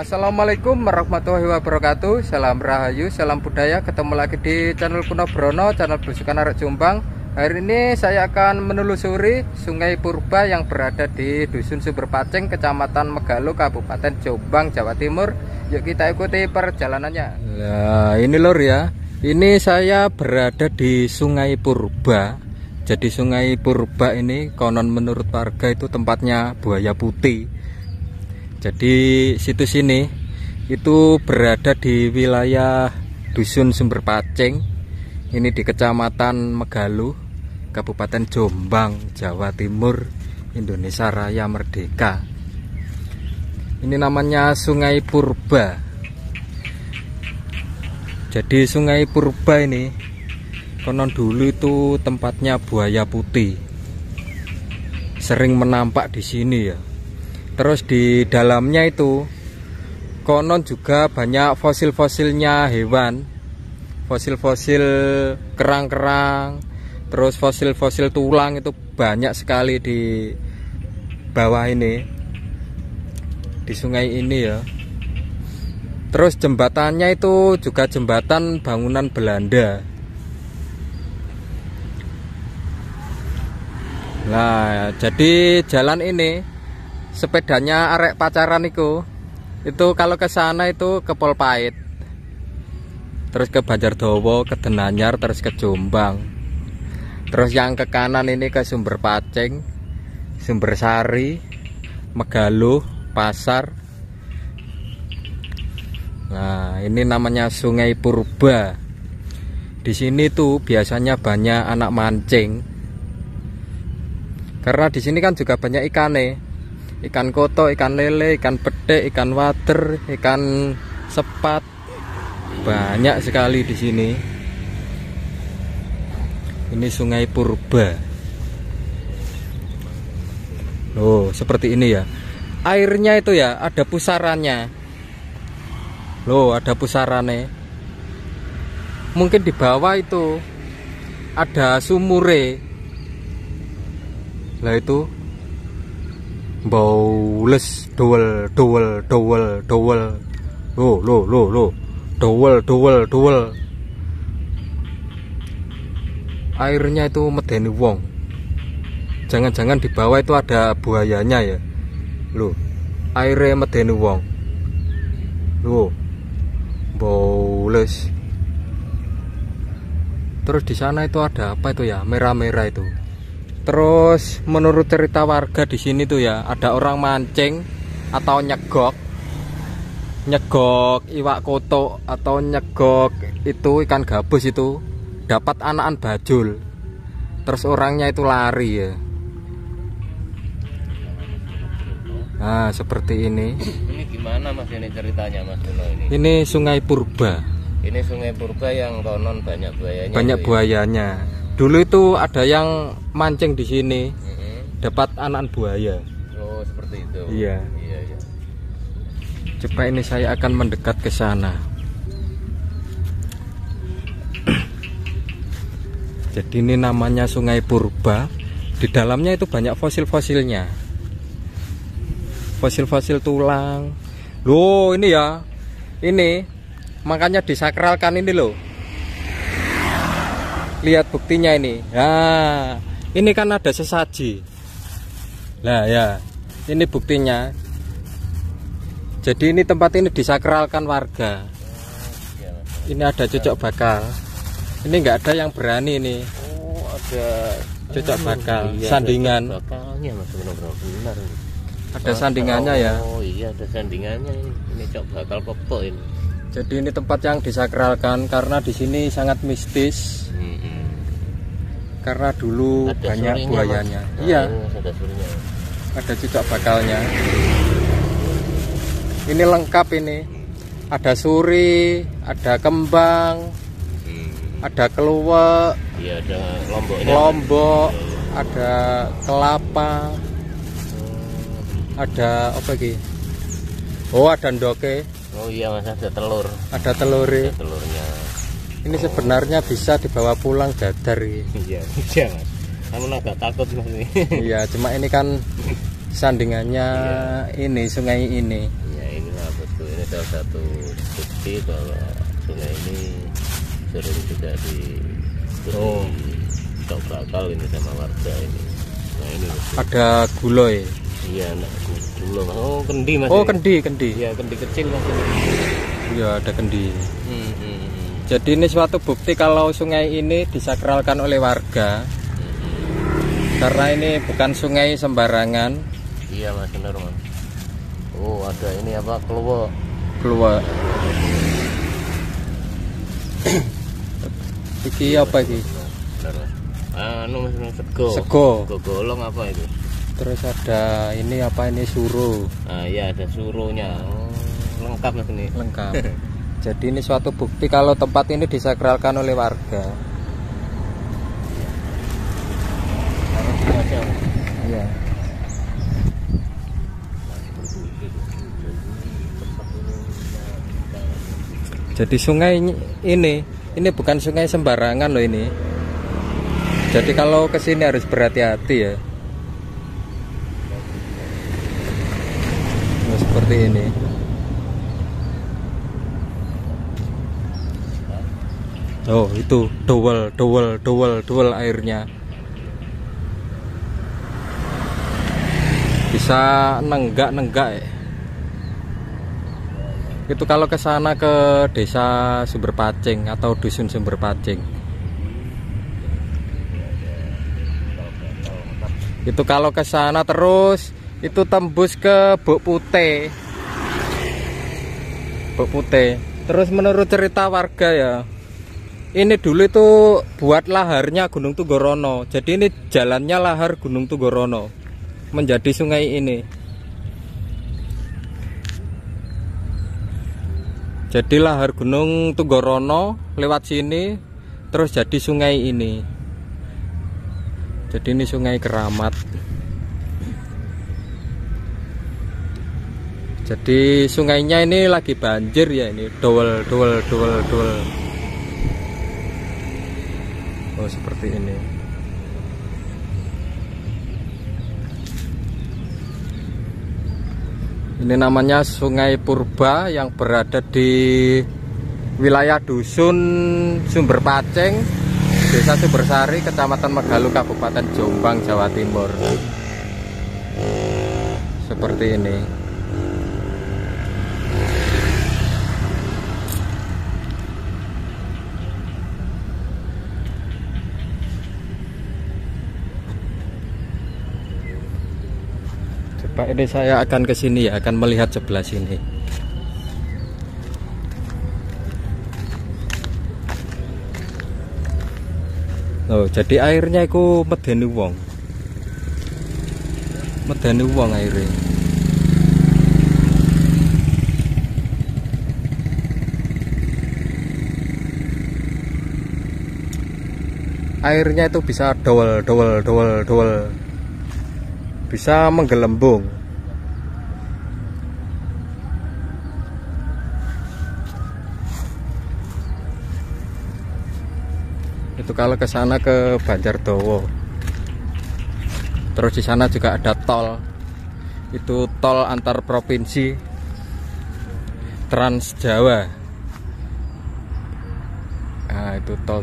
Assalamualaikum warahmatullahi wabarakatuh. Salam Rahayu, salam budaya. Ketemu lagi di channel Kuno Brono Channel Belusukan Arek Jombang. Hari ini saya akan menelusuri Sungai Purba yang berada di Dusun Sumber Paceng Kecamatan Megalo, Kabupaten Jombang, Jawa Timur. Yuk kita ikuti perjalanannya. Nah ini lor ya. Ini saya berada di Sungai Purba. Jadi Sungai Purba ini Konon menurut warga itu tempatnya buaya putih jadi situs ini itu berada di wilayah Dusun Sumber Paceng. Ini di Kecamatan Megalu, Kabupaten Jombang, Jawa Timur, Indonesia Raya Merdeka. Ini namanya Sungai Purba. Jadi Sungai Purba ini konon dulu itu tempatnya buaya putih. Sering menampak di sini ya terus di dalamnya itu konon juga banyak fosil-fosilnya hewan. Fosil-fosil kerang-kerang terus fosil-fosil tulang itu banyak sekali di bawah ini di sungai ini ya. Terus jembatannya itu juga jembatan bangunan Belanda. Nah, jadi jalan ini sepedanya arek pacaran itu itu kalau ke sana itu ke Polpait terus ke Banjardowo ke Denanyar terus ke Jombang terus yang ke kanan ini ke Sumber Paceng Sumber Sari Megaluh Pasar. Nah ini namanya Sungai Purba. Di sini tuh biasanya banyak anak mancing karena di sini kan juga banyak ikan nih ikan koto, ikan lele, ikan pete, ikan water, ikan sepat. Banyak sekali di sini. Ini Sungai Purba. Loh, seperti ini ya. Airnya itu ya ada pusarannya. Loh, ada pusarannya. Mungkin di bawah itu ada sumure. Lah itu baules dowel dowel dowel dowel. Lo lo lo lo. Dowel dowel dowel. Airnya itu medeni wong. Jangan-jangan di bawah itu ada buayanya ya. Lo airnya medeni wong. Lo baules terus di sana itu ada apa itu ya? Merah-merah itu Terus menurut cerita warga di sini tuh ya ada orang mancing atau nyegok. Nyegok iwak koto atau nyegok itu ikan gabus itu dapat anakan bajul. Terus orangnya itu lari ya. Nah seperti ini. Ini gimana mas ini ceritanya mas Duno ini? Ini sungai purba. Ini sungai purba yang konon banyak buayanya banyak ya? Dulu itu ada yang mancing di sini mm-hmm. dapat anak buaya. Oh seperti itu. Iya. Iya iya. Coba ini saya akan mendekat ke sana. Jadi ini namanya sungai purba. Di dalamnya itu banyak fosil-fosilnya. Fosil-fosil tulang. Loh ini ya. Ini makanya disakralkan ini loh lihat buktinya ini. Nah ini kan ada sesaji. Nah ya ini buktinya. Jadi ini tempat ini disakralkan warga. Ini ada cocok bakal. Ini enggak ada yang berani ini. Oh ada. Cocok bakal. iya, sandingan. bakalnya mas ada sandingannya ya? Oh iya ada sandingannya ini. Ini cocok bakal pokok ini. Jadi ini tempat yang disakralkan karena di sini sangat mistis karena dulu ada banyak buayanya. Nah, iya. ada, ada cicak bakalnya. Ini lengkap ini. Ada suri ada kembang hmm. ada keluak iya, ada lombok lombok ada kelapa ada apa lagi? Oh ada ndoke. Oh iya mas ada telur. Ada telur ada telurnya ini sebenarnya bisa dibawa pulang dadar iya iya mas. Namun agak takut mas ini. Iya cuma ini kan sandingannya iya. ini sungai ini. Iya inilah bosku ini ini salah satu bukti kalau sungai ini sering juga di Oh. bakal ini sama warga ini. Nah ini ada guloy iya nak dulu oh kendi mas oh ini. kendi kendi. Iya kendi kecil mas ini iya ada kendi. Hmm, hmm. Jadi ini suatu bukti kalau sungai ini disakralkan oleh warga. Karena ini bukan sungai sembarangan. Iya mas benar mas. Oh ada ini apa? Keluar keluar iki apa iki? anu mas mas, sego. Sego. Sego golong apa itu? Terus ada ini apa? Ini suruh ah iya ada suruhnya oh, lengkap mas ini. Lengkap jadi ini suatu bukti kalau tempat ini disakralkan oleh warga. Iya. Jadi sungai ini ini bukan sungai sembarangan loh ini. Jadi kalau ke sini harus berhati-hati ya. Nah, seperti ini oh itu dowel dowel dowel dowel airnya. Bisa nenggak nenggak ya. itu kalau ke sana ke desa Sumber Pacing atau dusun Sumber Pacing. Itu kalau ke sana terus itu tembus ke Buk Putih Buk Putih terus menurut cerita warga ya ini dulu itu buat laharnya Gunung Tunggorono jadi ini jalannya lahar Gunung Tunggorono menjadi sungai ini. Jadi lahar Gunung Tunggorono lewat sini terus jadi sungai ini. Jadi ini sungai keramat. Jadi sungainya ini lagi banjir ya ini dowel dowel dowel dowel oh seperti ini ini namanya sungai purba yang berada di wilayah dusun Sumber Paceng Desa Sumbersari, Kecamatan Megalu, Kabupaten Jombang, Jawa Timur. Seperti ini. Coba ini saya akan ke sini ya, akan melihat sebelah sini. Oh, jadi airnya itu medeni wong. Medeni wong airnya. Airnya itu bisa dowel, dowel, dowel, dowel. Bisa menggelembung. Itu kalau ke sana ke Banjardowo. Terus di sana juga ada tol. Itu tol antar provinsi Trans Jawa nah itu tol